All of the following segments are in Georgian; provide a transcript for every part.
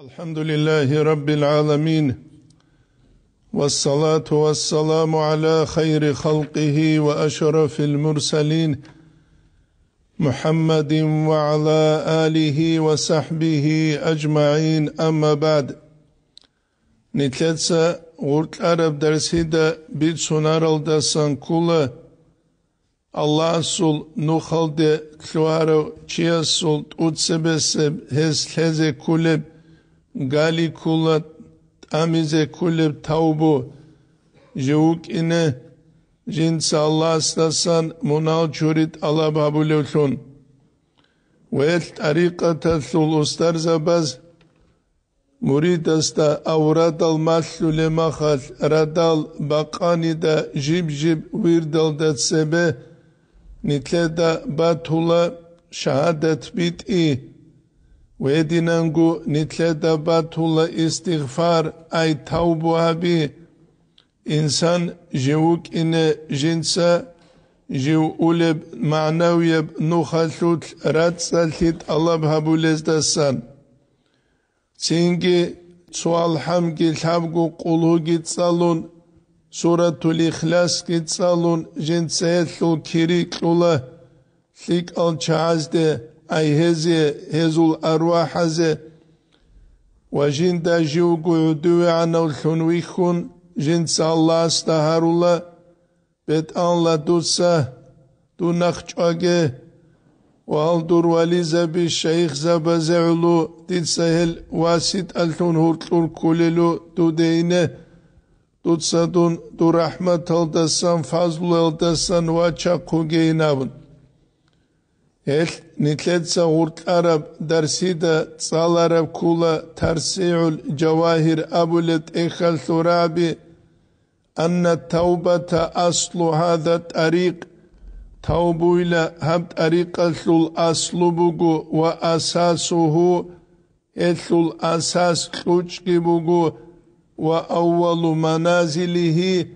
الحمد لله رب العالمين والصلاة والسلام على خير خلقه وأشرف المرسلين محمد وعلى آله وصحبه أجمعين. أما بعد نتلتسا غرط عرب درسيدا بيت سنارل دا سنكولا الله سول نخل دي تلوارو چيا سول تؤتسبسب هز لزي كولب gali kulla tamize kulle taubu jeukine jinsa Allah astasan munal çurit Allah babulutun. Ve el tarikata sul ustar zabaz murid asta avrat al mahlu le mahal radal bakani da jib jib virdal da sebe nitle da batula şehadet bit'i ويدنانكو نتلتا باتولا استغفار اي توبوها بي انسان جوك ان جنسا جو اولب معنويب نوخالوت راتسالتيت الله بهابوليز دسان سينكي سوال حمكي لحبكو قولو جيتسالون سورة الإخلاص جيتسالون جنسيت لو كيريك لولا ليك الجهاز ده هزي هزو الأرواح هزي وجين دا جيو قعدوي عنا الحنويخون جنس الله استهار الله بيت الله دوسا دو نخش أجي وهل دور ولي زبي الشيخ زبا زعلو ديد سهل واسد الثون هورتلور كوليلو دو دينه دو تصدون دو رحمة الدسان فضل الدسان وچا эл نتلتسا ورت عرب درسيدا تصال عرب كولا ترسيع الجواهر أبلت إخل ثرابي أن التوبة أصل هذا الطريق توب إلى هب طريق الأصل بقو وأساسه إثل الأساس تلوشك بقو وأول منازله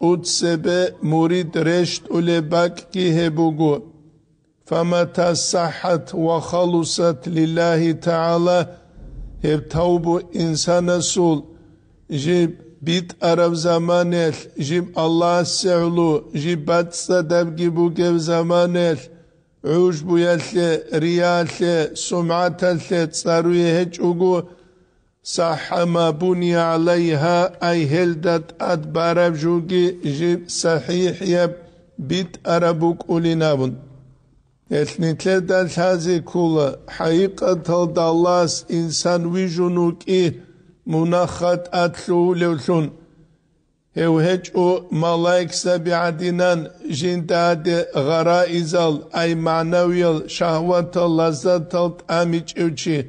تتسبه مريد رشت فمتى صحت وخلصت لله تعالى هب توب إنسان سول جيب بيت عرب زمانل جيب الله سعلو جيب بات صدب جيبو جيب زمانل عوش بيالي ريالي سمعتالي تصاروي هجوغو صح ما بني عليها أي هلدت أدبارب جوجي جيب صحيح يب بيت Etnitedas hazi kula haqiqatal dallas insan vijunuk i munakhat atlu lewsun. هوهج او ملايك سبع دينان جنداد غرائز اي معنوي شهوة لذات امج اوچي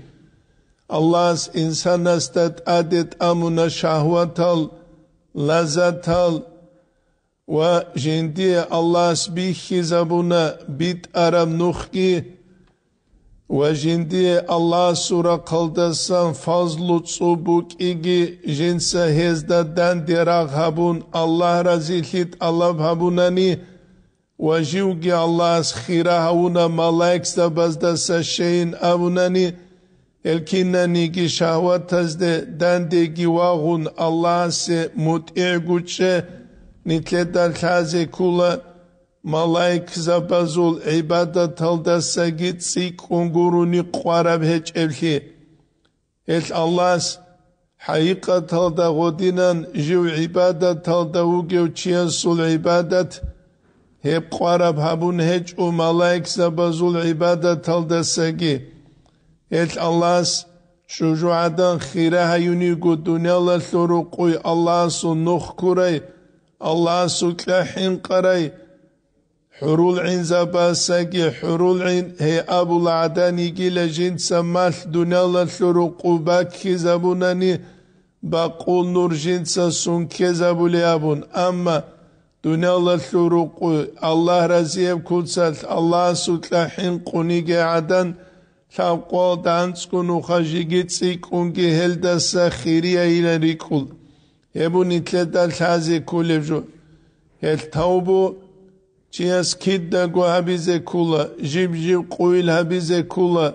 الله انسان استد ادت امون شهوة لذات و جندي الله سبيخي زبونا بيت أرم نخكي و جندي الله سورة قلدسان فضل تصبوك إيجي جنسا هزدا دان دراغ هبون الله رزيلت الله هبوناني و جيوغي الله خيرا هونا ملايك سبزدا سشين أبوناني الكينا نيجي شهوات تزده دان ديجي واغون الله سي متعي قوشه نتلتا Niketar hazekula malaik zabazul ibadat aldasa gitsi kunguruni qarab heç evhi. Heç Allahs haqiqat alda godinan jiv ibadat alda ugev çiyan sul ibadat hep qarab habun heç u malaik zabazul ibadat aldasa gi. Heç Allahs şujuadan khira hayuni gudunyalasuru kuy Allahsu nuh kuray. Allah'ın sutlahin qaray hurul in zabasagi hurul in he abul adani gile jin samal dunala suru qubak ki zabunani baqul nur jin sun ke zabule abun amma dunala suru Allah raziyem kutsat Allah sutlahin qunige adan taqwa dan skunu khajigi tsikungi helda sakhiriya ila rikul ebuni tleta tlazi kulevju el taubu çiyas kidda gu habize kula jib jib kuil habize kula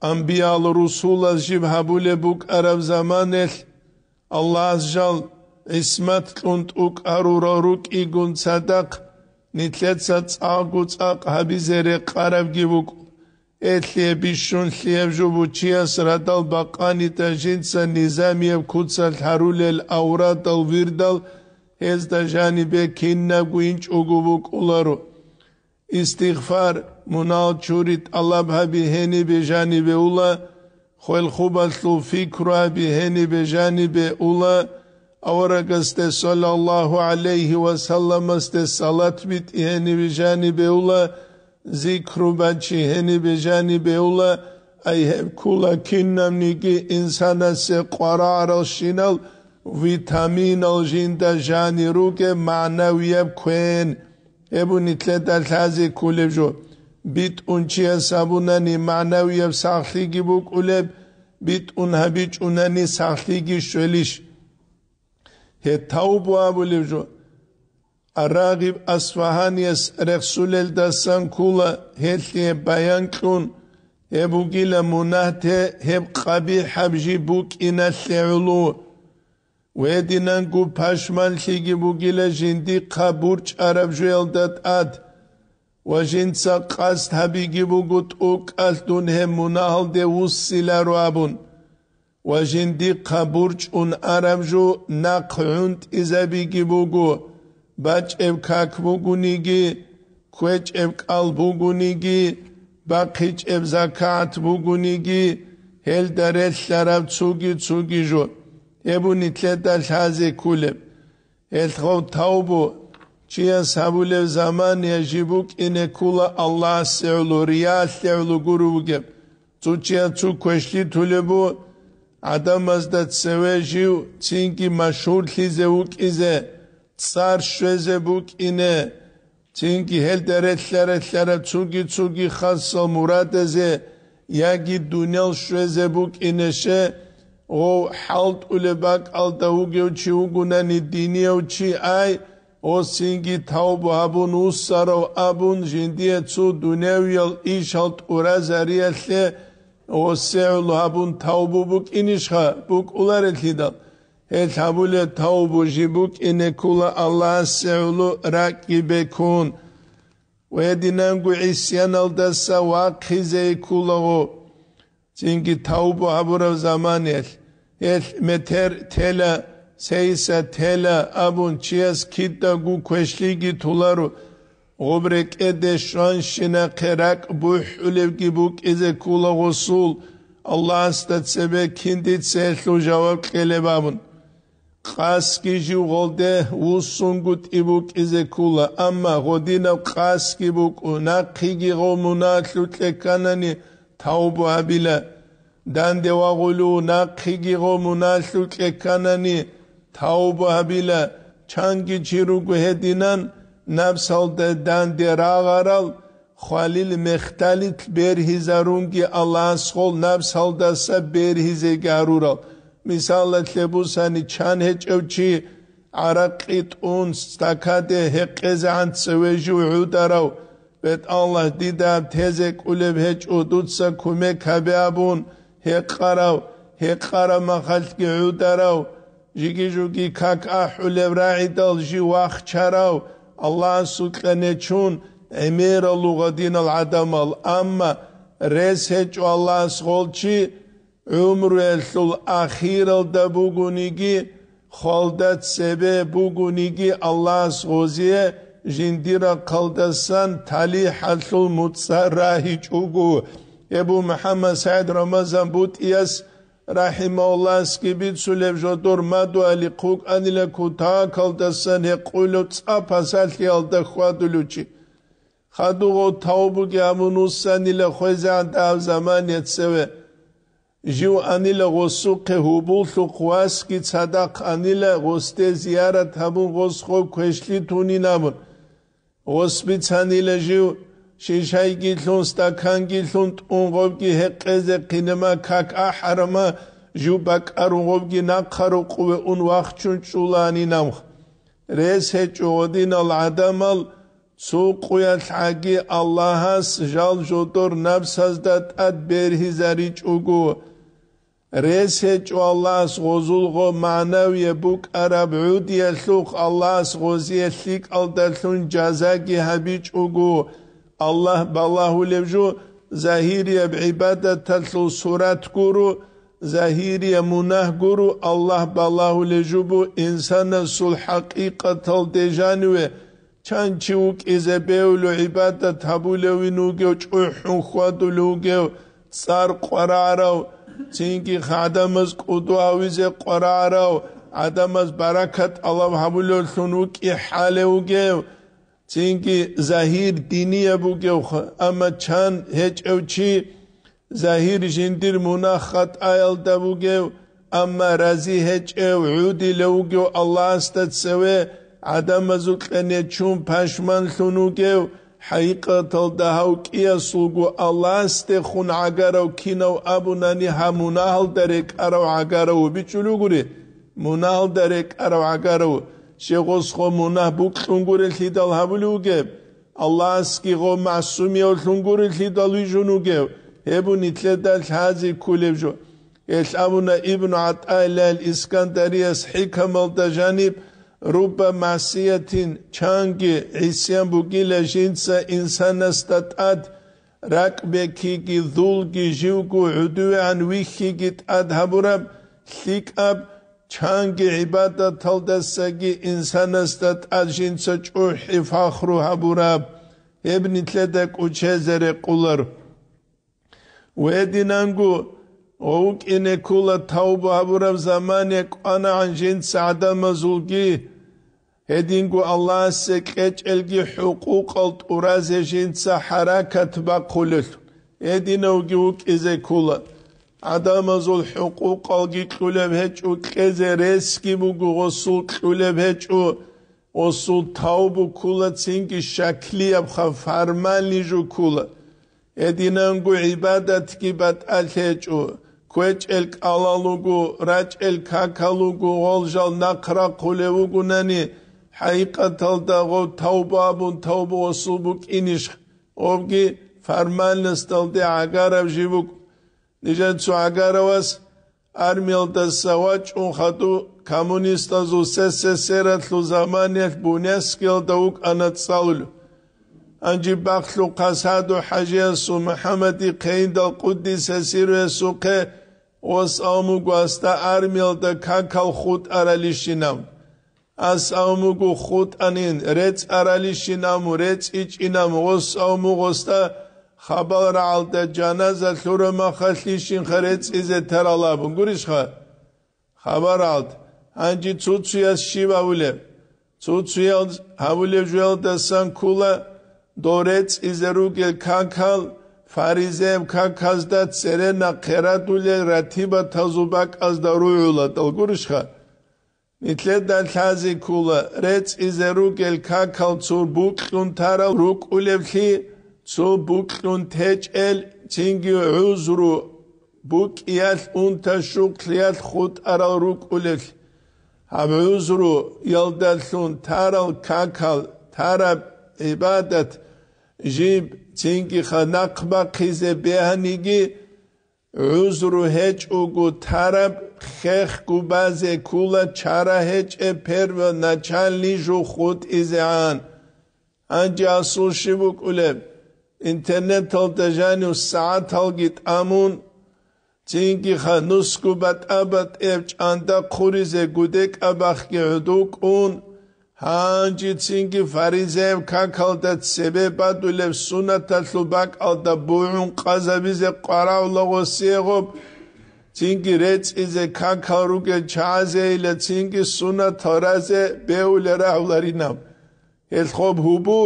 ambiyal rusula jib habule buk arab zaman el Allah azjal ismat kunt uk arura ruk igun sadak nitletsa tsagu tsak habizere qarab gibuk اتلي بشون ثياب جبو تشياس راتال بقاني تاجينسا نظامي كوتسا الحرول الأورات الويردال هز تجاني بكينا قوينش أقوبو كولارو استغفار منال تشوريت الله بهني بجاني بولا خوال خوبا تلو فكرة بهني بجاني بولا أورق صلى الله عليه وسلم است صلاة بيت هني بجاني بولا ზიქრუბაჩი ჰენი ბეჟანი ბეულა აი კულა კინამნიგი ინსანასე ყვარარო შინალ ვიტამინალ ჟინდა ჟანი რუკე მანავია ქვენ. ებუნი თლედა ლაზი კულებჟო ბიტ უნჩია საბუნანი მანავია სახლიგი ბუკულებ ბიტ უნჰაბიჭ უნანი الراغب أصفهانيس رسول الدسان كولا هتلي بيان كون هبوكيلا مناته هب قبيح بجي بوك إنا سعلو ويدينان كو باشمان شيكي بوكيلا جندي قابورج عرب جويل دات آد وجنسا قاست هبيكي بوكوت اوك ألتون هم مناهل دي وصلا روابون وجندي قابورج ان عرب جو ناقعونت إذا بيكي بوكو ბაჭევ ქაქბუგუნიგი ქვეჭევ კალბუგუნიგი ბახიჭევ ზაკათ ბუგუნიგი ჰელდარელ შარაბ ცუგი ცუგი ჟო ებუნი თლედა შაზე კულე ელთხო თაუბო ჩია საბულე ზამანია ჟიბუკ ინე კულა ალლაჰ სეულუ რია სეულუ გურუგე ცუჩია ცუ ქვეშლი თულებო ადამას და ცევეჟი ცინკი მაშურ ხიზე უკიზე царшвезе букине чинки хелтеретлере тлере цуги цуги хасса муратезе яги дунял швезе букинеше о халт улебак алтаугеучи угунани диниеучи ай о синги таубу абун уссаров абун жиндие цу дуневиял иш халт уразариетле о сеулу абун таубу бук инишха бук уларетлидал Ethabule tavbu jibuk inekula Allah'a se'ulu rakibekun. Ve edinengu isyanal dessa vakhize kulahu. Çünkü tavbu habura zaman el. El meter tela seyse tela abun çiyas kitta gu kweşligi tularu. Obrek edeşran şine kerak buh ulev gibuk ize kula gusul. Allah astatsebe kindit sehlu cevap kelebabun. ყასკი ჟუღოლდე უსუნგუტ იბუკიზე კულა ამა ღოდინა ყასკი ბუკუნა ყიგი ღომუნა ლუტლე კანანი თაუბ აბილა. დანდე ვაღულუ ნაყიგი ღომუნა ლუტლე კანანი თაუბ აბილა. ჩანგი ჩირუგ ჰედინან ნაბსალდე დანდე რაღარალ ხვალილ მეხტალით ბერჰიზარუნგი ალას ხოლ ნაბსალდასა ბერჰიზე გარურალ მისალათლებუსანი ჩანჰეჭევჩი არაყით უნს სტაკადე ჰეყეზან ცვეჟუ უდარავ ბეთ ალლაჰ დიდა თეზე კულებ ჰეჭუ დუცა ქუმე ქაბეაბუნ ჰეყარავ ჰეყარა მახალკი უდარავ ჟიგი ჟუგი ქაკ აჰულებ რაიდალ ჟი ვახჩარავ. ალლაჰ სუკლენე ჩუნ ემერა ლუღადინალ ადამალ ამა რეს ჰეჭუ Ömrül ahirelde bugunigi холдат себе бугуниги аллас гозие жиндира қалдасан тали ҳасул мутсарраҳи чугу эбу муҳаммад саид рамазан буд ияс раҳимауллас ки бит сулевжодор маду али қук анила кутаа қалдасан ҳеқулу ца пасалхи алда хуадулучи хадуғо тавбуги амунусанила хойзанда авзаманецеве جو انیل که هبوط تو قواس کی صدق انیل غسته زیارت همون غس خوب کشلی تونی نبون بی چنیل جو شیشای گیتلون ستکان گیتلون تون غوب گی هقز قینما کک احرما جو بک ارون غوب گی نقر و قوه اون وقت چون چولانی نمخ ریس هچودین العدمل سوقویت حقی الله هست جال جدور نبسازدت اد برهی زریچ اوگو رئیس هچ و الله از غزل خو معنایی بک عرب عودی الله از غزی اسلیک آل دلشون جزایی هبیچ اوگو الله بالله ولی جو ظاهیری عبادت تلو صورت گرو ظاهیری مناه گرو الله بالله ولی انسان سل حقیقت آل دیجانی چند چیوک از بیول عبادت هبولوی نوگو چه حقوق دلوگو سر قرار چینکی خادمز قدو آویزه قرارو عدمز برکت الله هبولو سنوکی حالوگیو چینکی ظاهر دینیه بوگیو اما چند هیچ اوچی ظاهر جندیر مناخت آیل دبوگیو اما رازی هیچ او عودی لوگیو الله استد سوه حقیقتال دهو الله است خون عگرو کینو ابو نانی همونال درک ارو عگرو بیچلو گوری. منال درک ارو عگرو. شیخوز خو منه بکتون گوری لیدال هبلو گیب الله اسکی خو معصومی و گوری لیدالوی وی گیب هبو نیتلی دل هزی کولیب جو. اشعبنا ابن عطا الى الاسكندرية حكم التجانب رب معصیت چانگ عیسیان بگیل جنس انسان استطاعت رق بکی گی ذول گی جو گو عدو عن ویخی گیت اد هبورب خلیق اب چانگ عبادت تل دستگی انسان استطاعت جنس چوحی فاخرو هبورب ابن تلدک اوچه زر قولر و ادینانگو اوک اینه کولا توبه هبورب زمانی قانا عن جنس عدم زولگی هدينغو الله سكيج الجي حقوق الطراز جنس حركة بقولل هدينو جوك إذا كولا عدم زول حقوق الجي كولا بهجو كذا رسكي بوغو غسول كولا بهجو غسول توبو كولا تنجي شكلي أبخا فرمان لجو كولا هدينغو عبادتك بات الهجو كويج الك ألالوغو راج الكاكالوغو غولجال نقرا قولوغو ناني حقیقت الداغو توبابون توب و صوبک اینش اوگی فرمان نستال دی عگار او جیبوک نجد سو عگار واس ارمیل دستواج اون خطو کمونیست از سه سه سیرت لو زمانیت بونیس کل دوک انت سالولو انجی بخلو قصد و حجی اسو محمدی قیند قدیس سیر اسو که واس آمو گوستا ارمیل دا ککل خود ارلیشی نمو ასაუმუგუ ხუტანინ რეც არალიშინამუ რეც იჭინამუ ოსაუმუღოსტა ხაბარ ალდა ჯანაზა ლურმა ხალიშინ ხარეც იზე თერალაბუ გურიშხა? ხაბარ ალდ ანჯი ცუცუიას შივაულე ცუცუია ჰავულე ჟველდა სანკულა დორეც იზერუგელ კანკალ ფარიზემ კანკაზდა ცერენა ხერადულე რათიბა თაზუბაკაზ და რუიულა ტალგურიშხა ნიტლედა ხაზი კულა რეც იზერუკელ კაკალ ცურ ბუკლუნ თარა რუკულევხი ცუ ბუკლუნ თეჭელ ცინგი უზრუ ბუკიალ უნთა შუკლიალ ხუტ არა რუკულევ ჰაბუზრუ იალდალუნ თარა კაკალ თარა იბადათ ჟიბ ცინგი ხანაყბა ხიზე ბეჰანიგი უზრუ ჰეჭუგუ თარა خخ گوباز کولا چارا هچ پر نچالی جو خود ایزعان انجا اصول شبوك اولب انترنت هل تجاني والساعات هل جيت امون تينكي خانوسكو بات ابات ابج اندا قوريزه گودك ابخ گهدوك اون هانجي تينكي فاريزه كاكال دات سبب دولب سنة تلوباك الدا بوعون قازبيزه قراو წინკი რეწიზე ქაქარუკე ჩაზეილა წინკი სუნა თორაზე ბეულერა ავლარინამ ელხობ ჰუბუ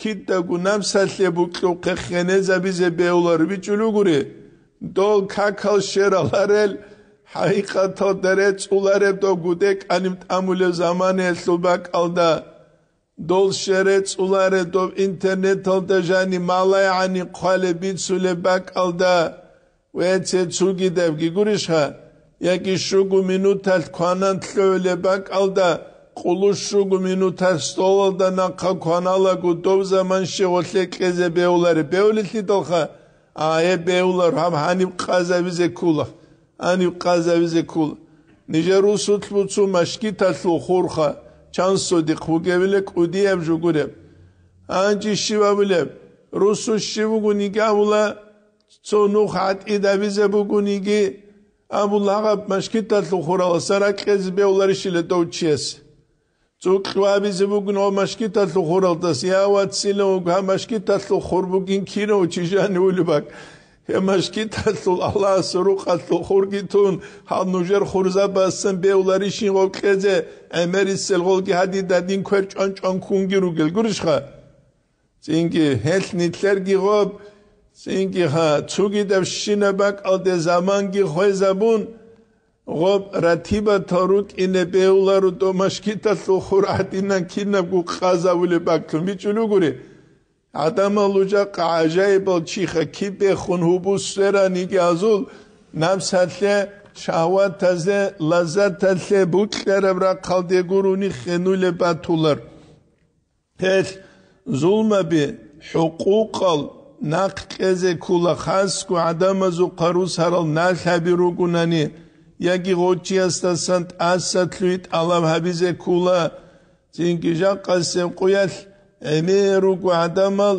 კიტა გუნამ სათლებუ კლუყე ხენეზაბიზე ბეულარ ვიჭულუგური დოლ ქაქალ შერალარელ ჰაიყათო დერე წულარებდო გუდე კანიმ ტამულე ზამანე ელხობა ყალდა დოლ შერე წულარებდო ინტერნეტალდა ჟანი მალაი ანი ყალე ბიცულე ბაკალდა. ვეცეცუ კიდევ გიგურიშა ეკი შუგუ მინუთა თქვანან თლოელება ყალდა ყულუ შუგუ მინუთა სტოლდა ნახა ქვანალა გუდოვ ზამანში ოთლე ყეზე ბეულარი ბეულითი დოხა აე ბეულარ ჰამ ჰანი ყაზავიზე ქულა? ანი ყაზავიზე ქულა? ნიჟერუ სუთლუცუ მაშკითა სუ ხურხა? ჩანსოდი ხუგევილე ყუდიებ ჟუგურებ? ანჯი შივავილებ? რუსუ შივუგუ ნიგავულა სონუხ ატიდაბიზე ბუგუნიგი ამულაღაბ მაშკიტალ ხურალა სარაკეს ბეულარი შილეტო უჩიეს. წუკლვაბიზე ბუგნო მაშკიტალ ხურალდას იავაცილო გამაშკიტალ ხურბუგინ კინო უჩიჟანი ულიბაკ. მაშკიტალ ალლა სურუყალ ხურგიტუნ ჰანუჟერ ხურზაბასენ ბეულარი შინო ყეზე ემერის სელღოლგი ჰადიდადინ ქერჭანჭან კუნგი რუგელ გურიშხა. წინგი ჰელნიტლერ გიღობ წინკიხა ცუგიდევ შინება ყალდე ზამანგი ხეზაბუნ ღობ რათიბა თორუ კინებეულარუ დომაშკიტა ლუხურატინან კინაბგუ ყაზავლე ბაქლ მიჭულუგური ადამალუჯა ყაჟაიბალ ჩიხა კიბე ხუნჰუბუს სერანი გაზულ ნამსათლე შავათაზე ლაზათათლე ბუტლერებრა ყალდეგურუნი ხენულება თულარ ეს ზულმაბი ჰუკუკალ ნაყეზე ქულა ხასკუ ადამაზუ ყარუს ჰარალ ნალჰაბი როგუნანი იაგი ღოჩიასტასან ასათლუით ალამ ჰაბიზე ქულა. ძინგიჟა ყასემ ყუიალ ემერუკ ადამალ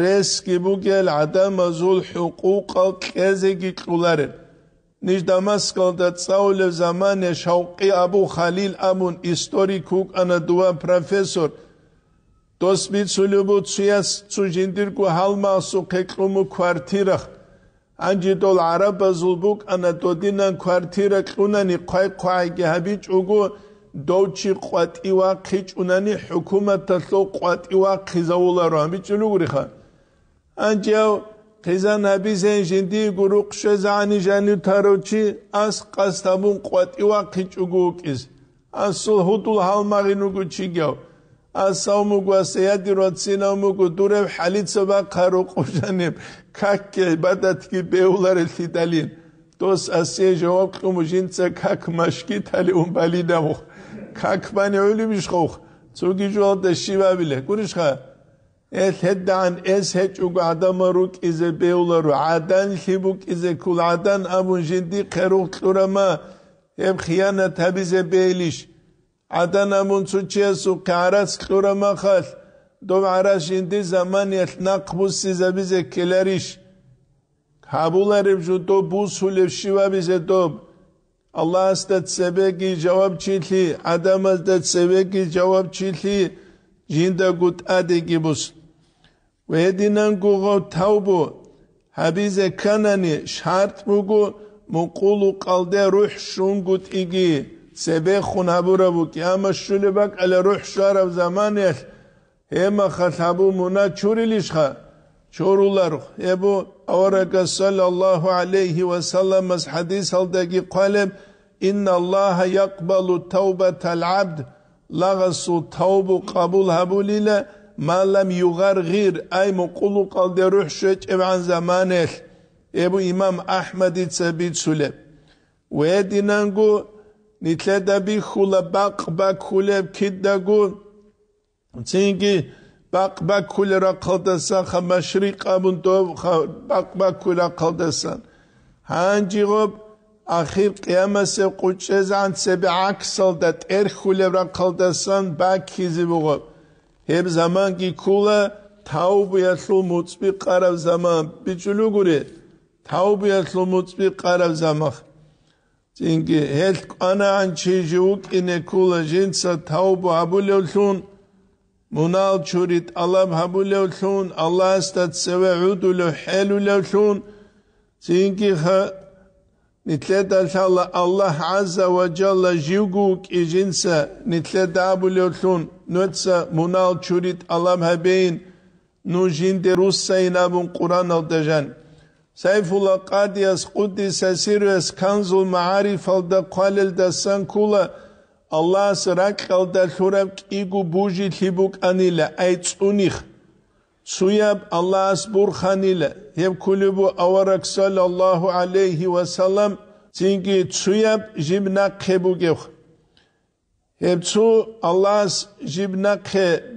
რესკი ბუგელ ადამაზულ ჰუყუყა ყეზეგი ყულარე ნიშ დამასკალ და წაულე ზამანე შაუყი აბუ ხალილ ამუნ ისტორიკუ დოსმიცულუბუ ციას ცუჯინდირკუ ჰალმასუ ყეყუმუ კვარტირა ანჯი დოლ არაბაზულ ბუკ ანა დოდინან კვარტირა ყუნანი ყაი ყაი გაბი ჭუგუ დოჩი ყვატივა ხიჭუნანი ჰუკუმათა ლო ყვატივა ხიზაულა რამი ჭულუგრი ხა ანჯაო ხიზანაბი ზენჟინდი გურუ ყშეზანი ჟანი თაროჩი ას ყასტაბუნ ყვატივა ხიჭუგუკის ასულ ჰუტულ ჰალმაღინუგუ ჩიგაო ასაუმუ გვასეადი როცინაუმუ დურევ ჰალიცობა ხარო ყუშანი ქაკე ბადათკი ბეულარე ლიტალინ დოს ასე ჟოვ ყუმ ჟინცა ქაკ მაშკი თალი უმბალიდამუ ქაქბანი ოლიმის ხო ცუგიჯვალ და შივაბილე. გურიშხა ეს ჰედან ეს ჰეჭუგ ადამარუ კიზე ბეულარუ ადან ხიბუ კიზე კულ ადან აბუნ ჟინდი ხერუ ყურამა. ემ ხიანა თაბიზე ბეილიშ ადან ამუნ ცუჩიასუ ყარას ყურამა ხალ დომ არას ჟინდი ზამანი ეხ ნაყბუსი ზაბიზე კელარიშ ქაბულარებ ჟუ დო ბუსულე შივაბიზე დო Allah's da sebeki cevap çilhi, Adam's da sebeki cevap çilhi, jinda gut ade gibus. Ve dinan gugo taubu, habize kanani şart mugu, muqulu qalde سبه خنابور بو که اما شلی بک ال روح شارف زمانیش هما خطابو منا چوری لیشخا چورولار ابو اورك صلى الله عليه وسلم حديث هلدقي قالب ان الله يقبل توبة العبد. لغس توبو قبول هبوليله ما لم يغرغر اي مقول قال دي روح شج عن زمانه ابو امام احمد تسبيت سلب. ويدنانغو ნიტლედები ხულაბა ყბა ქულებ ქიდაგუ ცინგი ბაკბა ქულერა ყალდასა ხამაშრი ყამუნტო ბაკბა ქულა ყალდასან. ჰანჯიღობ ახირ ყიამასე ყუჭეს ანცები აქსალდა ტერხულევრა ყალდასან ბაქიზი ბუღობ ჰებ ზამან კი ქულა თავბიათლუ მუწბი ყარავ ზამა ბიჭულუგური თავბიათლუ მუწბი ყარავ ზამახ. Çünkü helt anan çocuk ine kula cinsa tavbu habul olsun. Munal çurit Allah habul olsun. Allah istat seveudu helul olsun. Çünkü ha nitlet Allah Allah azza ve celle juguk cinsa nitlet habul olsun. Nutsa munal çurit Allah habeyin. Nujinde Russayna bun Kur'an aldajan. سيف الله قديس قدس سيرس كنز المعارف الدا قلل دا سن كولا الله سرق الدا شرب كيغو بوجي تيبوك انيلا اي تصونيخ سوياب الله اسبور خانيلا يب كلبو اورك صلى الله عليه وسلم تينكي سوياب جبنا قبوكيخ هب تسو الله جبنا ق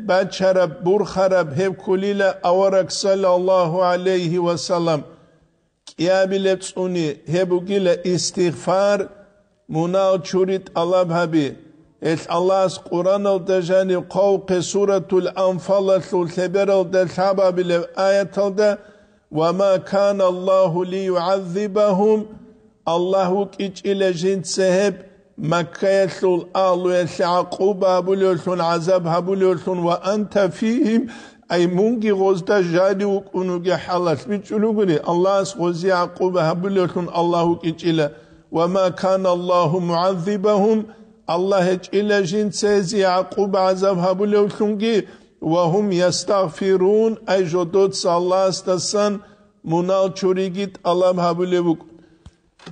بچرب بور خرب هب كليلا اورك صلى الله عليه وسلم Kiyabilet suni hebugile istiğfar munav çurit alab habi. Et Allah's Kur'an al dejani kavke suratul anfalatul seber al del sababile ayet al da ve ma kana Allahu li yuazzibahum Allahu iç ile jinse hep Mekke'ye sul aluye saquba buluyorsun azab ha buluyorsun. Ve ente fihim ay mungi gozda jadi ukunu ge halas mi çuluguni Allah goz Yakub habulekun Allahu kiçile ve ma kana Allahu muazzibahum. Allah hiç ile jinsez Yakub azab habulekun ki ve hum yestağfirun. Ay jodot sallah istasan munal çuri git Allah habulevuk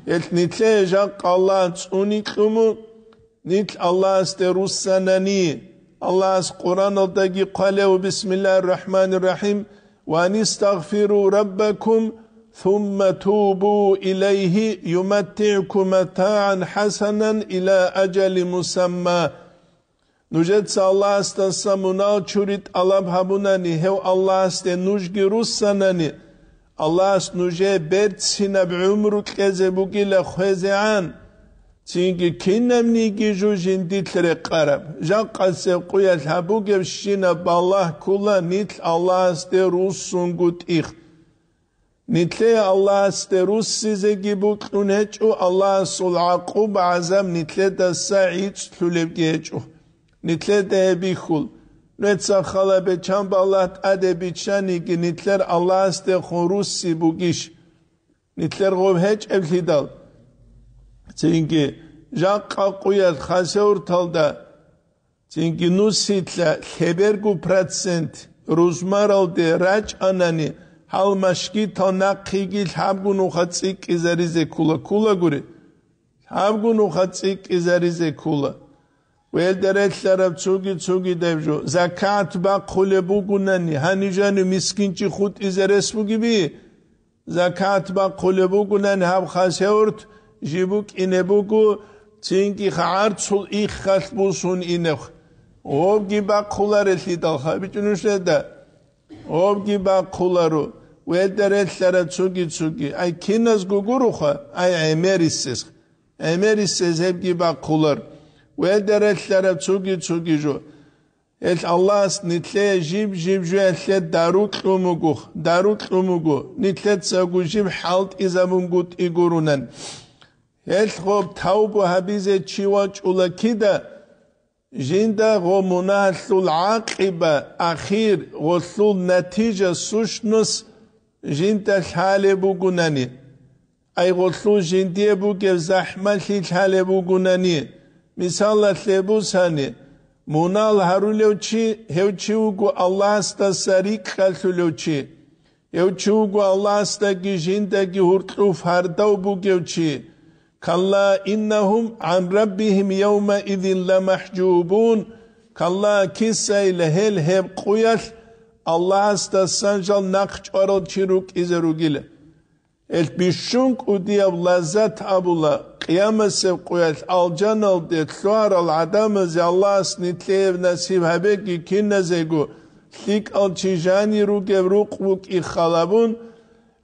et nitle jak Allah unik nit Allah isterus sanani Allah Kur'an'daki kalev Bismillahirrahmanirrahim ve nistagfiru rabbakum ثُمَّ تُوبُوا إِلَيْهِ يُمَتِّعْكُمْ مَتَاعًا حَسَنًا إِلَى أَجَلِ مُسَمَّى Nužetca Allah sta samunal čurit alab habunani, hev Allah ste nužgi russanani, Allah nuže bertsina bi umru keze bugile khuzean, Çünkü kinnemni gizujin ditlere karab. Jakkase kuyel habugev şine ballah kula nit Allah ste russun gut iht. Nitle Allah ste rus size gibi kuneçu Allah sul akub azam nitle da sa'id tülev geçu. Nitle de ebikul. Retsa halabe çamballat adebi çanigi nitler Allah ste horusi bu giş. Nitler gov heç evhidal. Çünkü jakka quyat xaseur talda çünkü nusitle hebergu procent ruzmaralde raç anani halmaşki tana qigil habgunu xatsik izarize kula kula guri. Habgunu xatsik izarize kula. ველდერეთლერებ ცუგი ცუგი დევჟო ზაკათ ბა ხულებუგუნანი ჰანიჟანი მისკინჭი ხუტიზერეს მუგიბი ზაკათ ბა ხულებუგუნანი ჰაბ ხასეურთ ჟიბუ კინებუგუ ცინკი ხარცულ იხხალ ბუსუნ ინეხ. ობგი ბა ხულარეთი და ხაბიჭუნუშედა ობგი ბა ხულარო ველდერეთლერებ ცუგი ცუგი აი კინას გუგურუხა? აი ემერისეს ემერისეს ებგი ბა ხულარო ველდერეთლერებ ცუგი ცუგი ჟო. ელ ალლას ნიტლე ჟიბ ჟიბ ჟო ელლე დარუ ყუმუგუ დარუ ყუმუგუ ნიტლე ცაგუ ჟიბ ჰალტ იზამუნგუტ იგურუნან ელ ხობ თაუბუ ჰაბიზე ჩივა ჭულა კიდა ჟინდა ღო მუნასულ აყიბა ახირ ღოსულ ნათიჯა სუშნუს ჟინდა ჰალებუ გუნანი აი ღოსულ ჟინდიებუ გე ზაჰმალი ჰალებუ გუნანი misalla lebusani munal haruleuchi heuchiugu Allah'sta sarik khalsuleuchi heuchiugu Allah'sta gijinda gi hurtlu fardau كلا إنهم عن ربهم يومئذ لمحجوبون. كلا كسيل هل هب قيل الله استسنجل نقش أرد شروك إزروغيل إلت بشنك وديب لذت أبولا. قيام سب قيل الجنة ديت شوار العدم زي الله سنتليب نسيب هبكي كي نزيقو تلك الجيجاني روك روك وك إخالبون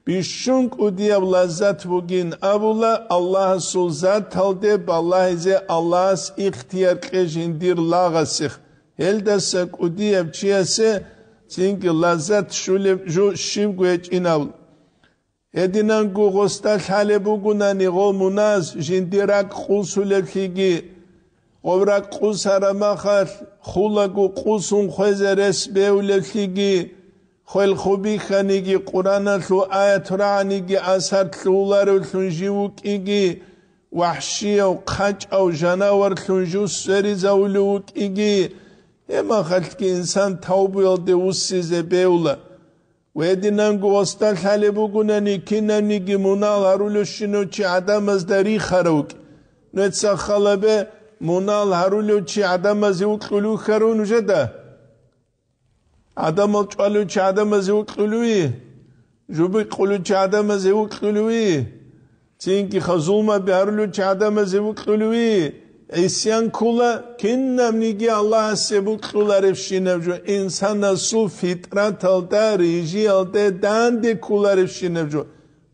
bişunk udiye lazzat bugün abula Allah sul zat halde Allah ze Allah's ihtiyar qejindir lağasıx heldesek udiye çiyese çünkü lazzat şule ju şivgueç inavul ედინან გუღოსტა ხალებუგუნანი ღომუნას ჟინდირაკ ყუსულეფიგი ოვრა ყუსარამახალ ხულაგუ ყუსუნ ხვეზერეს ბეულეფიგი ხელ ხუბი ხანიგი ყურანათლუ აათრაანიგი ასათლულარო თუნჯიუ კიგი ვაჰშიო ყაჭაო ჟანავარ თუნჯუ სერი ზაულუ კიგი ემა ხალკი ინსან თავბილდე უსიზე ბეულა ვედინანგუ ოსტალ ჰალებუგუნანი კინანიგი მუნალ არულუშინოჩი ადამაზდარი ხაროკ ნეცა ხალაბე მუნალ არულოჩი ადამაზე უყლულუ ხარონუჟადა адамал чуалучи адамази укъулуи жуби кулучи адамази укъулуи цинки хазума биарлучи адамази укъулуи ისიან ქულა კინნამნიგი ალლაჰ სებუქულარებ შინებჯო ინსანასუ ფიტრათალდა რიჟიალდე დანდი ქულარებ შინებჯო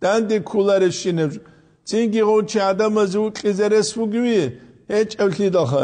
დანდი ქულარებ შინებჯო წინგი ღოჩი ადამაზუ ყიზერეს ვუგვი ეჭევთი დახა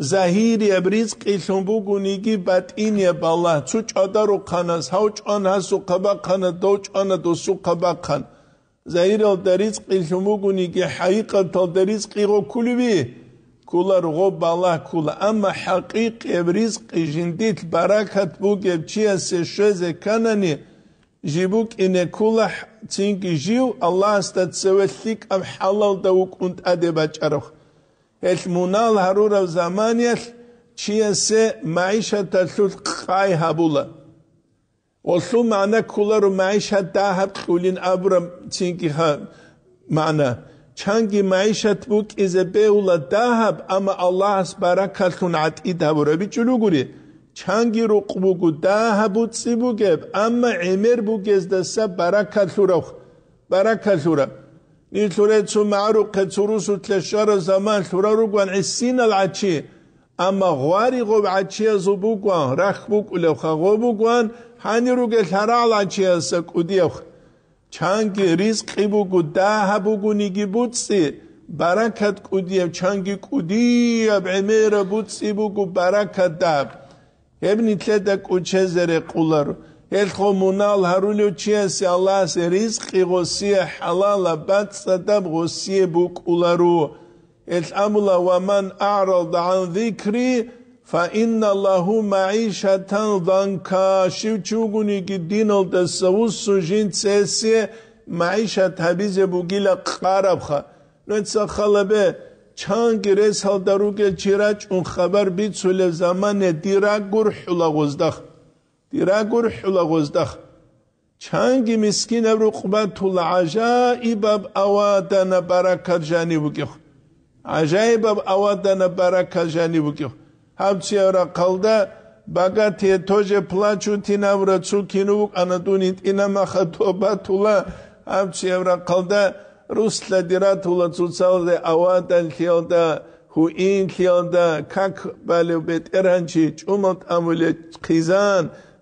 زهير يبريز قيشنبو قنيقي باتين يا بالله سو چادر قانا سو چانا سو قبا قانا دو چانا دو سو قبا قانا زهير الدريز قيشنبو قنيقي حقيقة الدريز قيغو كل بي كل رغو بالله كل اما حقيق يبريز قيشنديت بركة بوكب چيا سيشوز كاناني جيبوك إن كل تينك جيو الله استتسوى ثيك أم حلال دوك انت أدبا چرخ اتمونال هرور او زمانیش چیه سه معیشه تسوز قای هبوله و سو معنی کلا رو معیشه دا هد خولین ابرا چینکی ها معنی چنگی معیشت بوک ایزه بیولا دهب اما الله از برکتون عطی ده بره بی چلو گوری چنگی رو قبوگو دهب بود سی بوگه اما عمر بوگ ازده سب برکتون رو برکتون رو და ნიჩურე ცუ მარუ ყეცურუსუ თლეშარა ზამან თურა რუგვან ისინა ლაჩი ამა ღვარი ღო აჩია ზუბუგვან რახბუკულე ხაღობუგვან ჰანი რუგე ლარალაჩია სა კუდიახ ჩანგი რიზყი ბუგუ დაჰაბუგუ ნიგი ბუცი ბარაკათ კუდია ჩანგი კუდია ბემერა ბუცი ბუგუ ბარაკათ და ებნი თლედა კუჩეზერე ყულარ ელთხო მონალ ჰარუნიო ჩიასი ალას რიზყი ღოსია ჰალალა ბაცადაბ ღოსიე ბუკულარუ ელამულა ვამან აარალდა ან ზიქრი فإن الله معيشة ضنكا شوچوگونی کی دینل تسوس سوجین سسی معيشة تبیز بوگیلا قربخه نتسا خلبه ჩანგი რეს ჰალდარუგე ჩირაჭუნ ხაბარ ბიცულე ზამანე დირაგურ ჰულაღოზდახ دیره گر حلا غزدخ چنگ مسکین رو عجا باب اوادن برکت جانی بگیخ عجا ای باب اوادن برکت جانی بگیخ همچی را قلده بگا توجه پلاچو تی نورا چو کنو بگ انا دونید اینا مخطو با طول همچی را قلده روست لدیره طول چو چال ده اوادن خیلده هو این خیلده کک بلو بیت ارانچی چومت امولی قیزان. خیلده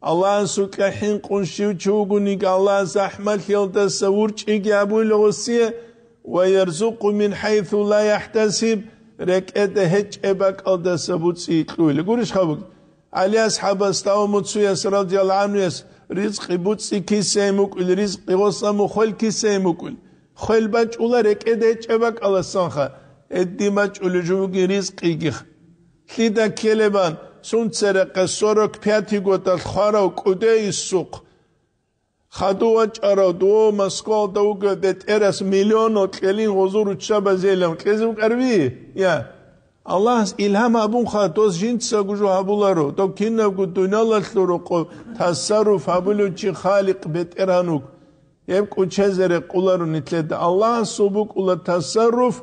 ალანსუ კაჰინ ყუნშივ ჩუგუნიკ ალანს აჰმალ ხილტასა ურჭიგი აბუილოღოსიე ვაიარზუკუ მინ ჰაითუ ლა იჰტასიბ რეკეტე ჰეჭება ყალდასა ბუცი იყლუილი გურიშ ხაბუკ ალი ასჰაბას დაუმუცუიას რადიალ ანუიას რიზყი ბუცი ქისე მუკულ რიზყი ღოსამუ ხელ ქისე მუკულ ხელ ბაჭულა რეკეტე ეჭება ყალასანხა ედდი მაჭული ჯუგი რიზყი გიხ ლიდა ქელებან სუნცერე ყესოროკ ფიათი გოტა ხარა უკუდე ისუყ. ხადოა ჭარა დო მოსკოვ დაუგე ტერას მილიონო ყელინ ღოზურუ ჩაბა ზელამ ყეზი უკარვი ია. ალლაჰს ილჰამ აბუნ ხატოს ჟინცა გუჟო აბულარო დო კინა გუ დუნალალურო ყო თასარუფ აბულუ ჩი ხალიყ ბეტერანუკ. ემ კუჩეზერე ყულარო ნიტლედა ალლაჰ სუბუ ყულა თასარუფ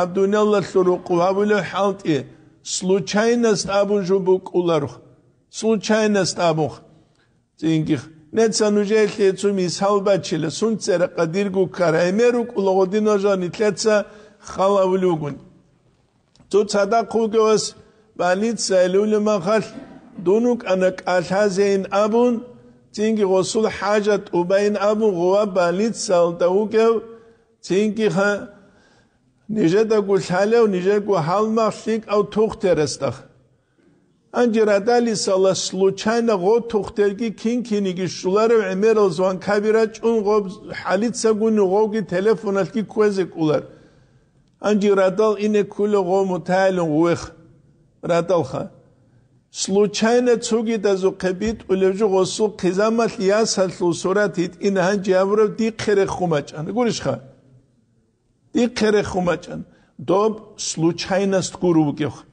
აბდუნალალურო ყო აბულუ ჰალტი случайно стабужубу куларух, случайно стабух, цинких, нет санужех лецум и салбачиле, сунцера кадиргу кара, эмеру кулагодино жанит леца халавлюгун. Тут сада кулгавас, балит сайлюли махал, дунук анак алхазейн абун, цинки госул хажат убайн абу гуа балит салтаугев, цинки ха, და გულჰალე ნიჟე გუ ჰალმა ხიკ აუ თუხტერესტახ анжирадали сала случайно го тухтерги кинкиниги шуларе эмерл зван кабира чун го халитсагуни гоги телефоналки куезе кулар анжирадал ине куло го мутайлун уех радалха случайно цуги дазу кабит улевжу госу қизамат ясалу суратит ин ханжи авро ди қере хумачан гуришха ди қере хумачан доб случайность гуру гех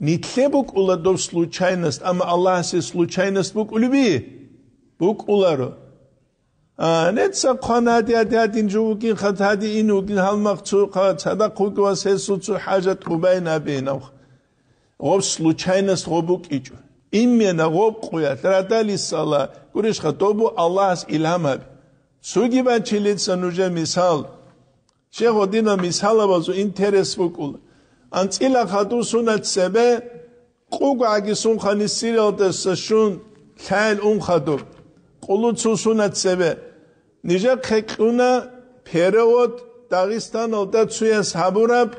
Nitle buk ula dov slučajnost, ama Allah se slučajnost buk ulubi. Buk ularo. Netsa qanadi adi adin juvukin khatadi inukin halmaq cu qada qukwa sesu cu hajat qubayna binav. Gov slučajnost gobuk ichu. Imena gob quya tradali sala kurish khatobu Misala bazu interes buk ula. ან წილა ხატუსუნათ სებე ყუგაგი სუნხანი სირალდეს შუნ ხალ ун ხადო ყულუცუსუნათ სებე ნიჟა ხეკუნა ფერეოთ დაღისტანო და ცუია საბურაბ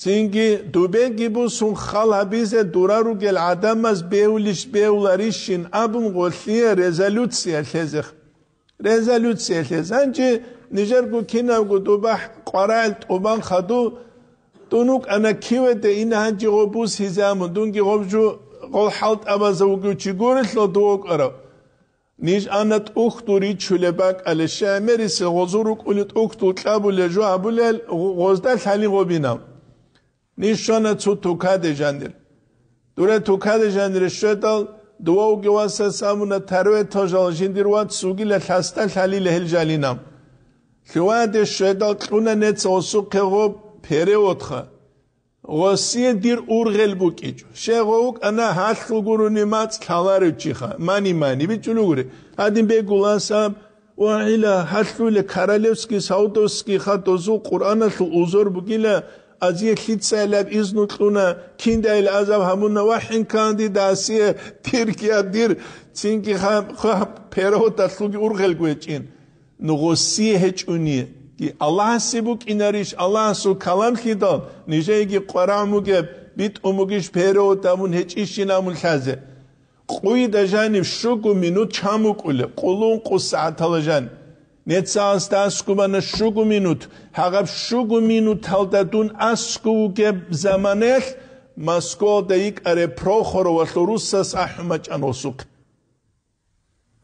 წინგი დუბენგი ბუსუნ ხალაბიზე დურარუგელ ადამას ბეულიში ბეულარიშინ აბუნ ყოლია რეზოლუცია ლეზეხ რეზოლუცია ნიჟერ გუ ქინა გუ დუბა ყვარალ ტუბან ხადუ ტუნუკ ანა ქივედე ინა ჰანჯი გობუს ჰიზამუ დუნგი გობჯუ გოლ ჰალტ აბაზა უგუ ჩიგური ლო დუოკარო ნიშ ანათ უხტური ჩულებაკ ალე შემერის გოზურუ კულით უხტუ ტლაბულე ჟო აბულე გოზდა ხალი გობინა ნიშ შონა ცუ თუკადე ჟანდერ დურე თუკადე ჟანდერ შეტალ დუო გევასა სამუნა თარვე თოჟალ ჟინდირვან ცუგილე ხასტა ხალი ლეჰილ ჟალინამ Хюанде шедал кунанец осукего переотха. Россия дир ургел букич. Шегоук ана хатхлгуру нимац каларычиха. Мани мани бичулугури. Адин бегулан сам وإلى حتلو كاراليفسكي ساوتوسكي خاتوزو قرآن الأزور بقيلا أزيه خيتسا لاب إذنو تلونا كيندا الأزاب همونا وحين كان دي داسية تركيا دير تسينكي خام خام بيرو تسلوكي أرغل قويتين نغوسي هچوني كي الله سبو كناريش الله سو كلام خيدال نيجي كي قرآن مجب بيت أموكيش بيرو تامون هچيش نامون خازي قوي دجانب شكو منو چامو كله قلون قصة تلجان نتساز تاسكوبانا شكو منوت هاقب شكو منوت تلتاتون أسكو كب زمانيخ مسكو دايك أري بروخور وخلو روسس أحمد أنوسوك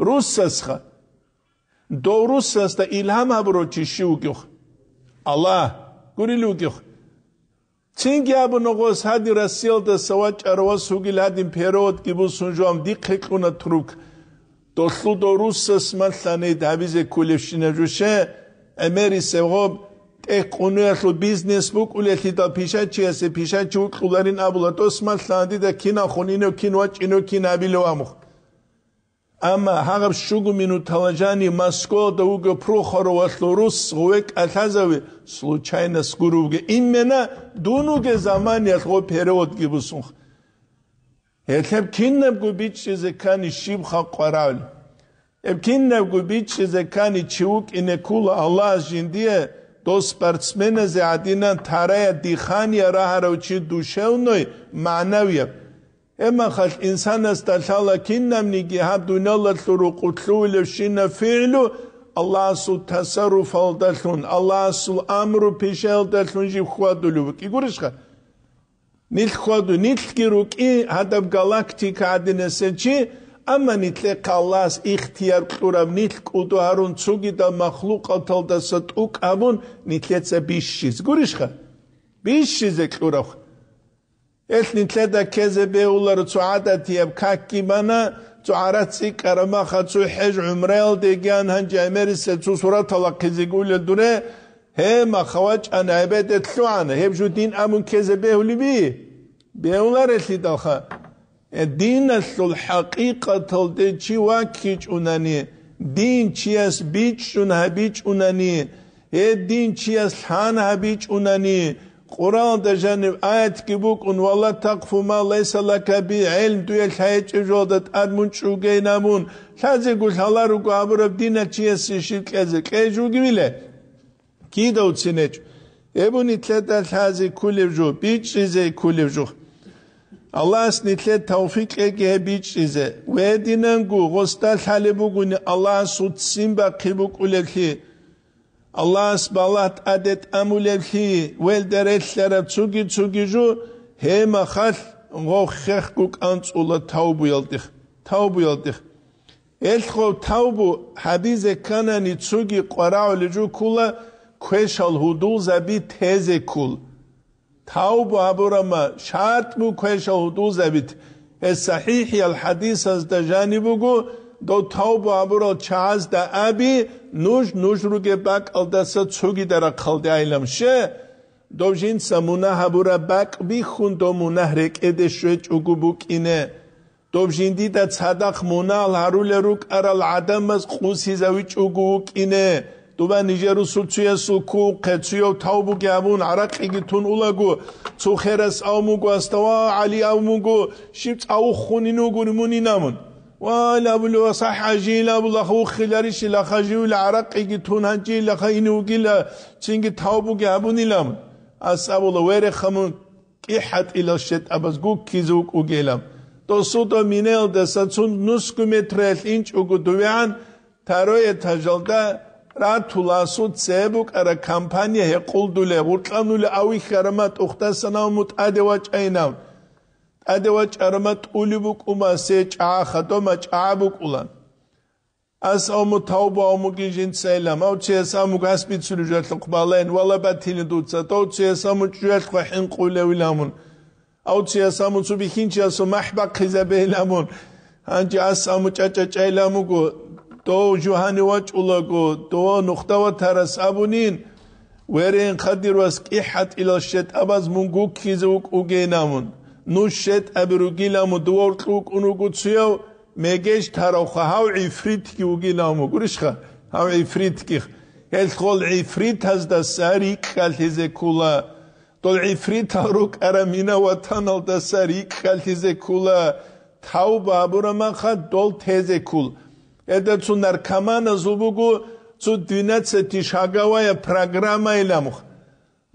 روسس خا დოვრუსას და ილჰამაბროჩი შიუკიხ. ალლა გურილუკიხ ცინგი აბნოგოს ჰადი რასიალ და სავაჭარო სუგილ ჰადი ფეროდ კიბუსუნჯომ დიქეკუნა თრუკ დოსლუ დოვრუსას მალსანე დავიზე კულეშინაჟუშე ემერი სევღო ტეკუნეასლო ბიზნეს ბუკულეთი და ფიშაჩი ასე ფიშაჩი უკულარინ აბულატოს მალსანდი და კინა ხონინო კინვა ჭინო კინაბილო ამხ اما هغه شګو مينو تلجاني مسکو د وګ پروخور وسلوروس غوک الحزوي случайно скуруге именно дунуге заман я го период гибусун Ехеп киннеб губич зекани шибха qarал Еп киннеб губич зекани чук инекула Аллах жиндие до спортсмена зядина тарая дихания раҳаравчи душевной маънавия اما خل انسان استشال كنم نيجي هدونا لطرق قتلو لشين فعلو الله سو تصرف دلون الله سو امر پیشل دلون جي خودلو کی گورش خا نیل خودو نیل گیرو کی هدف گالاکتیک ادنسچی اما نیل قلاس اختیار قرب نیل قدو هرون چوگی دا مخلوق تل دا ستوک ابون نیل څه بیش چیز اثني ثلاثة كذا بيولر تعادت يبكاك كيبانا تعارتسي كرما خاتسو حج عمريل ديجان هنجا مرسة تسو سورة لقزي قول الدنيا هما خواج أنا عبادة تلوعنا هيب جو دين أمون كذا بيولي بي بيولر اثني دلخا الدين الحقيقة تلدي واكيج أناني دين تشياس بيتش أنها بيتش أناني الدين تشياس حانها بيتش أناني Kur'an'da canım ayet ki bu kun valla takfu ma leysa laka bi ilm diye şayetçi jodat admun çuge namun. Sadece gülhalar ku aburab dina çiyesi şirkezi keju gibile. Ki de utsineç. Ebun itleda hazi kulevju biçize kulevju. Allah snitlet tavfik ege biçize. Ve dinan gu gosta halebu guni Allah sutsin bakibu kulekli. Allah's balat adet amulekhi. Wel deretlere tsugi tsugi ju hema khal ngo khekh kuk antsula tawbu yaldih. Tawbu yaldih. Elxo tawbu hadize kanani tsugi qarauli ju kula kweşal hudul zabi teze kul. თაუბ აბურამა შარტმუ ქვეშო დუზებით ეს საჰიჰი ალ ჰადისას და ჟანიბუგუ დო თაუბ აბურო ჩაზ და აბი ნუშ ნუშრუგე ბაკალდასა ცუგი და რა ხალდე აილამშე. დოჟინ სამუნა აბურა ბაკ ბი ხუნდო მუნა რეკედე შვე ჭუგუბუ კინე დოჟინდი და ცადახ მუნა ლარულე რუკ არალ ადამას ყუსი ზავი ჭუგუ კინე დუბა ნიჟერუ სუციესუ კუ ყეციო თაუბუ გაბუნ არაყიგი თუნ ულაგუ. ცუხერას აუმუგუ ასტავა ალი აუმუგუ შიფ წაუ ხუნინუ გური მუნინამუნ ولا بلو صح جيلا بلا خو خلاريش لا خجو لا عرقي تون هنجي لا خينو جيلا تشينغ تاوبو جابوني لام اسابو وير خمون قحت الى الشت ابز جو كيزوك وجيلام تو سوتو مينيل دساتون نسكو مترل انچ اوغو دويان تاروي تاجلدا რა თულასუ ცებუკ არა კამპანია ეყულდულე ურყანული ავიხარმა ტუხტასანაუმ ტადევა ჭაინავ ადევა ჭარმა ტულიბუკუმა სე ჭაახატომა ჭააბუკულან. ას ამუ თავბა ამუ გიჟინ სელამ აუჩი ასამუ გასპიცული ჟალხ ყბალენ ვალა ბათილი დუცა ტოუჩი ასამუ ჭუალხ ხინ ყულევილამუნ აუჩი ასამუ ცუბი ხინჩი ასო მაჰბა ყიზაბელამუნ ანჯი ასამუ ჭაჭაჭელამუგო დო ჯუჰანი ვაჭულაგო დო ნუხტავა თარას აბუნინ. ვერენ ხადირვას კიჰატ ილა შეტაბაზ მუნგუ ქიზუ უგენამუნ ნუშეთ აბრუგილა მდვორ ტუკუნუგუციო მეგეშ თაროხა ჰავ იფრიტკი უგილა მუგურიშხა ჰავ იფრიტკი ეს ხოლ იფრიტ ჰაზდა სარი ხალთიზე ქულა. დოლ იფრიტ რუკ არამინა ვათანალ და სარი ხალთიზე ქულა. თავბა აბურამახა დოლ თეზე ქულ. ედა ცუნარ კამანა ზუბუგუ ცუ დინაცეთი შაგავაია პროგრამა ილამუხ.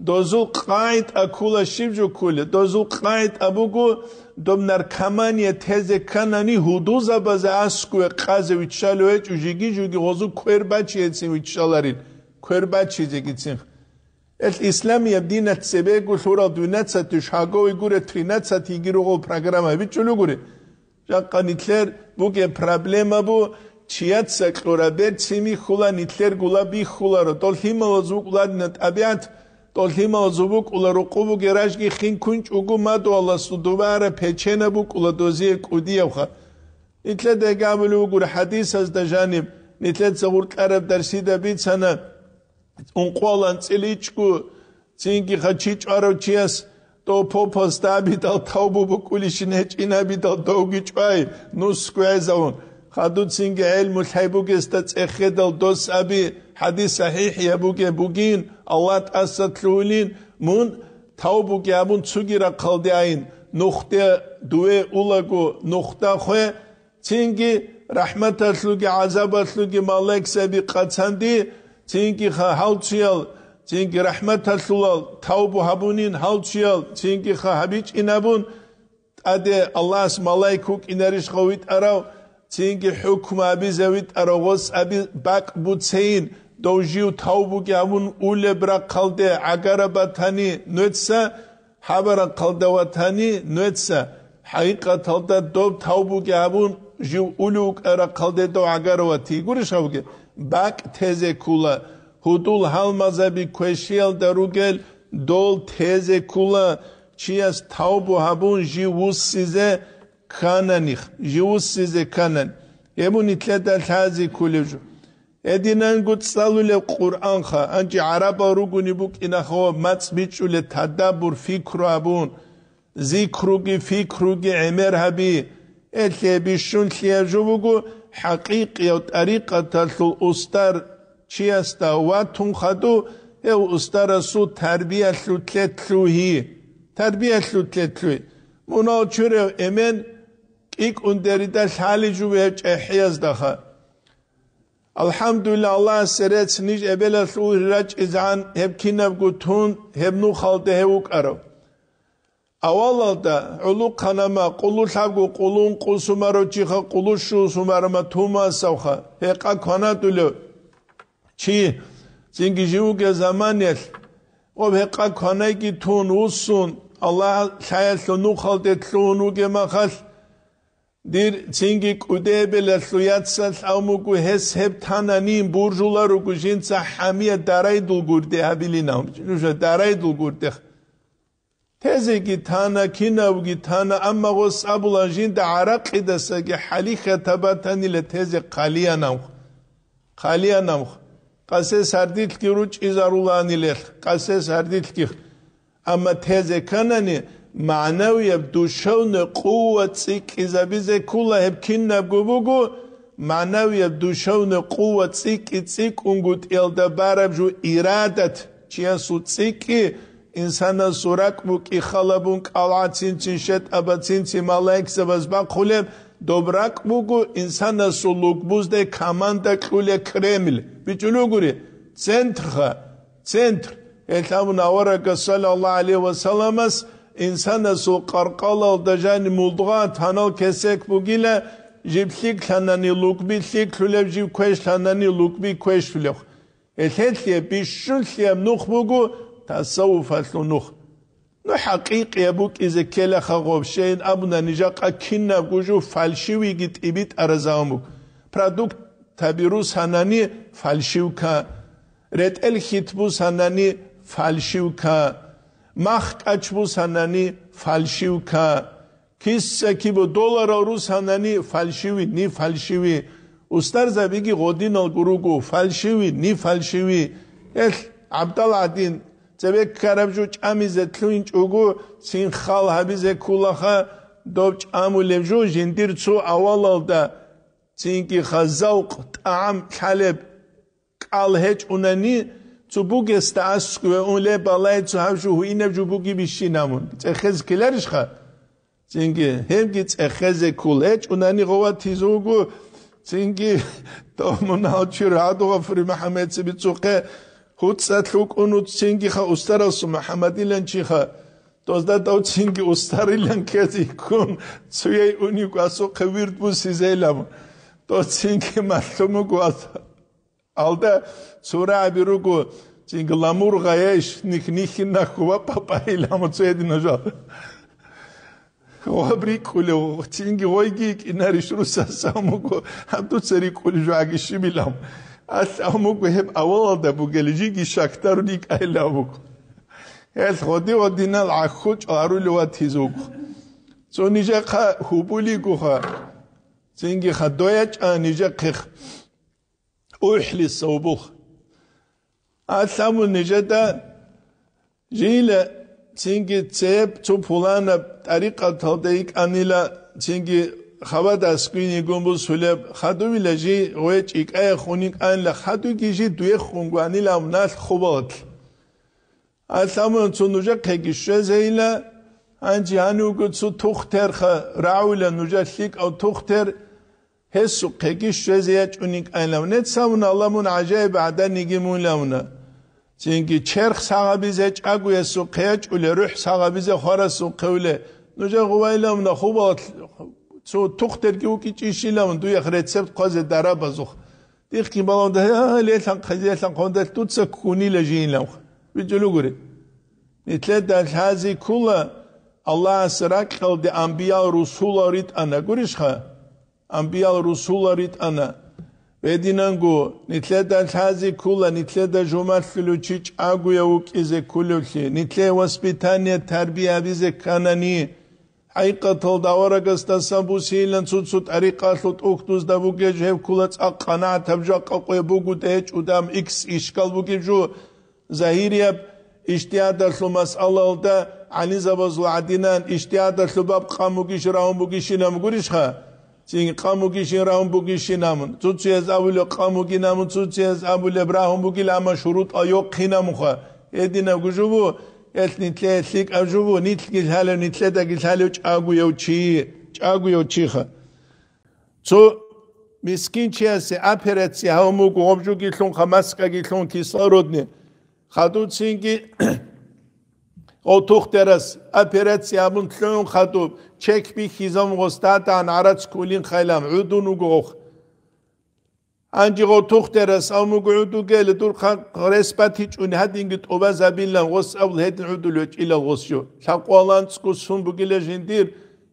Дозул қайт акула шивжу куле. Дозул қайт абугу дом наркомания тезе канани худуза база аскуе қазе вичалуе чужиги жуги гозу квербачи ецин вичаларин. Квербачи зегицин. эл ислами абдинат себе гулура 12 шагови гуре 13 игиру программа вичулу гуре. Жакканитлер буге проблема бу чият саклорабер цими хула нитлер гула би хула ро тол хима зук ладна табиат ტოლთიმაუზუბუ კულარუყუბუ გერაშგი ხინქუნ ჭუგუ მატოალა სუდუბარა ფეჩენაბუ კულადოზიე კუდიავხა ნიტლე დეგაბლუ უგურ ჰადისას დაჟანიმ ნიტლე ზღურ ყარაბ დარსიდა ბიცანა უნყოლან წილიჩკუ წინკი ხაჩი ჭარავჩიას то попос табитал таубубу кулишине чинабитал догичвай ну сквезаун ხადუცინგე ელ მულჰაიბუგესტა წეხედალ დოსაბი hadis sahih yabuke bugün Allah tasatlulin mun taubu gabun çugira kaldı ayın nokta duve ulagu nokta khoe çünkü rahmet atlugi azab atlugi malek sebi katsandı çünkü halçiyal çünkü rahmet atlulal taubu habunin halçiyal çünkü habiç inabun ade Allah's malaykuk ineriş kovit arav çünkü hükmü abi zevit aravos abi bak bu seyin dojiu taubu ki avun ule bra kalde agara batani nötse habara kalde vatani nötse haqiqa talda dob taubu ki avun jiu uluk ara kalde do agara vati gurish avge bak teze kula hudul halmaza bi kweşiyal darugel dol teze kula çiyas taubu habun jiu size kananih jiu size kanan emun itle del tazi kulücü ედინან გუცალულე ყურან ხა ანჭი არაბა როგუნი ბუკინა ხო მაც მიჭულე თადაბურ ფიქრაბუნ ზიქრუგი ფიქრუგი ემერჰაბი ელები შუნხია ჟუბუგუ حقيقي او طريقه الاسطر چيستا واتون خدو او استر سو تربيه لوتلتلوهي تربيه لوتلتلوهي مناچره امن Alhamdulillah Allah seret niş ebel su hiraç izan hep kinab gutun hep nu halte hevuk arab. Avalda ulu kanama qulu sabgu qulun qusumaro chiha qulu shu sumarama tuma savha heqa kanatulu chi zingi jiu ge zamanel o heqa kanay ki tun usun. Allah sayasunu halte tunu ge mahas ჭიხა ყულუ შუსუმარმა თუმასავხა ეყა ქანატულო ჩი ზინგი ჟიუგე ზამანიელ ო ეყა ქანაიკი თუნ უსუნ ალლა ხაილო ნუხალდე თლუნუგე მახალ დირ ზინგი კუდებელა სუიაცალ აუმუგუ ჰეს ჰებ თანანი ბურჟულარუგუ ჟინცა ჰამია დარაიდულ გურდე აბილინა ჟუშა დარაიდულ გურდე თეზეგი თანა კინავგი თანა ამაღოს აბულაჟინ და არაყიდასაგი ჰალი ხეთაბათანილე თეზე ყალიანამ ყალიანამ ყასე სარდით კირუ ჭიზარულანილე ყასე სარდით კი ამა თეზე კანანი მანავია დუშოვნე ყუვა ციკიზაბიზე კულა ჰებკინა გუბუგუ მანავია დუშოვნე ყუვა ციკი ციკუნგუტ ელდა ბარაბჟუ ირადათ. ჩიასუ ციკი ინსანა სურაკმუ კი ხალაბუნ ყალაცინცი შეტაბაცინცი მალაიქსებას ბახულებ დობრაკმუგუ ინსანა სულუკბუზდე კამანდა ყულე კრემლ ბიჭულუგური ცენტრხა ცენტრ. ელთამუნ ავარაკა insana so qarqala dajan mudga tanal kesek bugile jiplik tanani lukbi sik klulev jip kweş tanani lukbi kweş flok ethetliye bişşulsiye nuh bugu tasavvuf aslu nuh ну حقيقي ابوك اذا كلا خغوب شين ابنا نجاق اكنا بوجو فالشيوي جت ابيت ارزامو برودكت تبيرو سناني فالشيوكا رت الخيتبو سناني فالشيوكا махкачбусанани фальшивка киссакибо долларару санани фальшиви ни фальшиви устарзаб иги годинал гуругу фальшиви ни фальшиви эл абдалаадин цебек карабжу чамизе тлуин чугу синхал хабизе кулаха доб чаму левжу жиндирцу авалалда цинки хазаук таам калеб калхеч унани çubuk istas ve ule balay çav şu huyne çubuk gibi şinamun. Çehez kiler işka. Çünkü hem ki çeheze kuleç unani gova tizugu. Çünkü tomun alçır hadu gafri Muhammed'si bir çuke. Hutsat luk unut çünkü ha ustarasu Muhammed ilen çıha. Tozda da çünkü ustarilen kezi kun. Suye unik asu kevirt bu size ilamun. Tozda çünkü mahlumu guasa. ალდა სურა აბირუგუ ცინგი ლამურ ღაეშ ნიხ ნიხი ნახუა პაპაილამ ცუედი ნოჟა ხოაბრი კულე ცინგი ვოიგი კინარი შრუსა სამუგო ამდუ ცერი კული ჟაგი შიმილამ. ასამუკ ვებ ავალდა ბუგელიჯი გი შაქტარული კაილავუკ ეს ხოდი ოდინა ლახუ ჭარული ვათიზუკ ზონიჟა ხა ჰუბული გუხა. ზინგი ხა დოია ჭანიჟა ხიხ უჰლი სოუბუხ ასამუ ნიჟადა ჟილე ზინგი ცებ ცუ ფულანა ტარიყა თოდეიკ ანილა ზინგი ხავადა სკინი გომბო სულე ხადუვი ლაჟი ოე ჭიკა ხუნი კან ლა ხადუ გიჟი დუე ხუნგვანი ლა მნალ ხუბოთ ალსამონ ცუნუჟა ქეგი შეზეილა ანჯი ანუ გუ ცუ თუხთერ ხა რაულა ნუჟა hessu qeki şreziye çunik aylavne savuna lamun acayip ada nigi mulavna. Çünkü çerh sağa bize çaguya su qeyaç ule ruh sağa bize xora su qevle. Nuca guvaylamna xubat su tuqter ki uki çişilamın duyak recept qaze darabazuk. Dik ki balamda ya leytan qaziyetan qondat tutsa kuniyle jiyilam. Bir cülü gure. Nitledan hazi kulla Allah sırak kaldı anbiya rusular it ana gurişha. ამბიალ რუსულარით ანა. ვედინანგო ნიტლედა ხაზი ქულა ნიტლედა ჟომართლილო ჩიჭ აგუა უკიზე ქულოხი ნიტლე ვასპიტანია თარბია ვიზე კანანი აიყათალ დავარაგას დასაბუსილან ცუცუ ტარიყალო ტუხტუს და ვუგეჟევ ქულა წაყანა თაბჟა ყაყვე ბუგუტე ჭუდამ იქს იშკალ ვუგეჟო ზაჰირია იშტიადა ხლომას ალალდა ანიზაბაზუ ადინან იშტიადა ხლობაბ ყამუგიშ რაუმუგიშინამ გურიშხა. Sin kamuki sin rahum buki sinamun. Tutsiyaz avule kamuki namun tutsiyaz avule brahum buki lama şurut ayok kinam kwa. Edina gujubu et nitle etlik ajubu nitl gizhalo nitle da gizhalo çagu yav çi. Çagu yav çi kha. Tsu miskin çiyasi aperetsi havumu gomju gitlun kamaska gitlun kisarodni. Khadut singi Otuch teraz operatsiya mun tlun khatub çek bi hizam gostatan araç kulin khalam udunu goh. Anci otuch teraz amu gudu gel dur respat hiç un hadin git oba zabillan gos avl hedin udulüç ila gosyo. Şaqolan skusun bu gile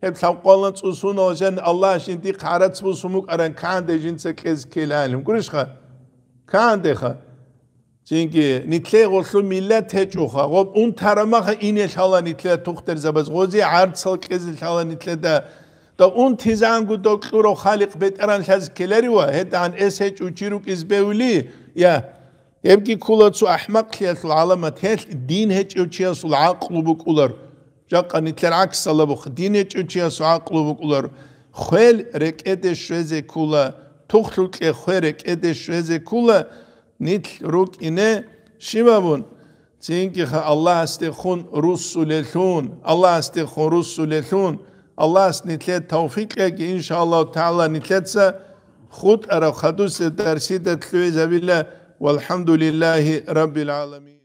hep şaqolan skusun ojan Allah jindi qarat bu sumuk aran kan de kez kelalim. Gurishqa kan de. Çünkü nitle golsu millet hiç uha. Gob un tarama ine şala nitle tuhter zabaz gozi ard sal kezil şala nitle de da un tizan gu doktor o halik beteran şazkeleri var. Hedan es hiç uçiruk izbevli ya Ebki kulatsu ahmak liyasul alamat hiç din hiç uçiyasul aklu bu kular. Jaka nitler aks salabuk din hiç uçiyasul aklu bu kular. Xel rek edeş reze kula tuhtluk e xerek edeş reze kula. nitl ruk'ine şibabun. Çünkü Allah istihun rusulehun. Allah istihun rusulehun. Allah nitle tevfik ki inşallah Teala nitletse خود أرى خدوس درسي تتلوي زبيلا والحمد لله رب العالمين